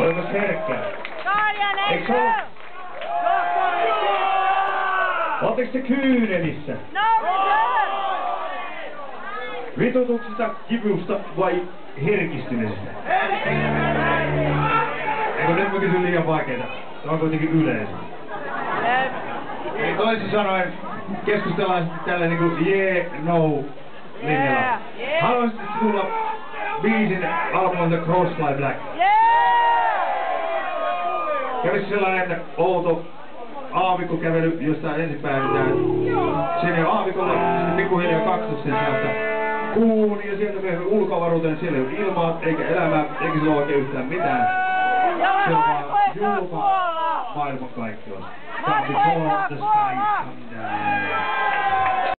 Oliko se herkkää? Karjan Eikö ole? Oletteko te kyynelissä? No, sir! Vitutuksesta, kivusta vai herkistymisestä? Eikö nyt mä kysyn liian vaikeita? Se on kuitenkin yleensä. Eli toisin sanoen keskustellaan sitten tällä niinku yeah, no linjalla. Yeah, yeah. Kuulla biisin album The Cross by Black? Yeah! Kävis sellainen outo aavikko kävely, josta ensin päädytään sinne aavikolle, sitten pikkuhiljaa kaksokseen sieltä kuun ja sieltä myöhemmin ulkoavaruuteen, siellä ei ole ilmaa, eikä elämää, eikä sillä ole oikein yhtään mitään. Se on vaan julma maailmankaikkeus. Time before the skies come down.